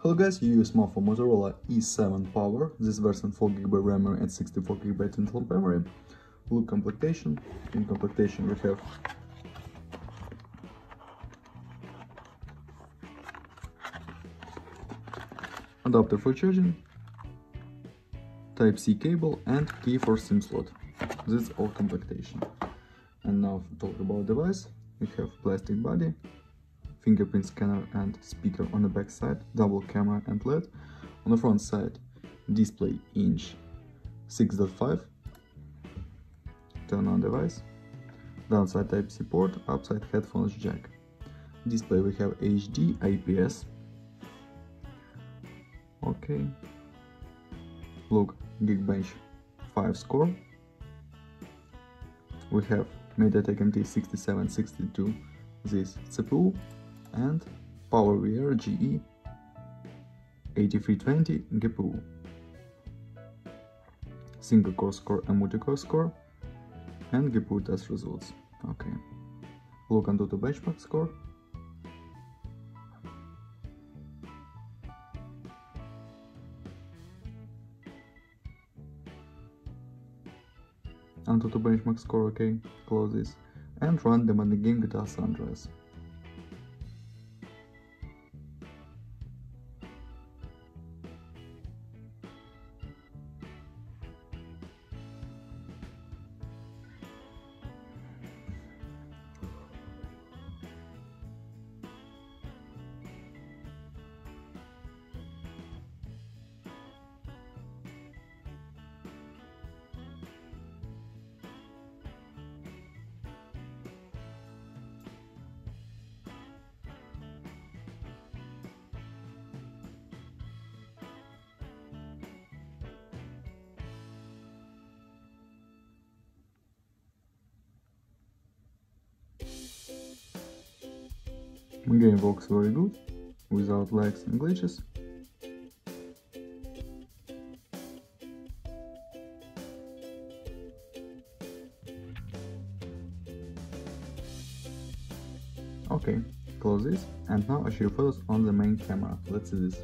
Hello guys, you use smartphone Motorola E7 Power, this version 4GB RAM and 64GB internal memory. Look completion, in completion we have adapter for charging, Type-C cable and key for SIM slot. This is all completion. And now talk about device, we have plastic body, fingerprint scanner and speaker on the back side, double camera and LED. On the front side, display inch 6.5, turn on device, downside Type-C port, upside headphones jack. Display we have HD, IPS. Okay. Look, Geekbench 5 score. We have MediaTek MT6762, this CPU, and PowerVR GE 8320 GPU. Single core score and multi-core score, and GPU test results. Okay. Look AnTuTu benchmark score. AnTuTu benchmark score, okay, close this, and run the game GTA San Andreas. Game works very good, without lags and glitches. Okay, close this, and now I show photos on the main camera. Let's see this.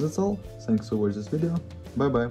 That's all, thanks for watching this video, bye bye.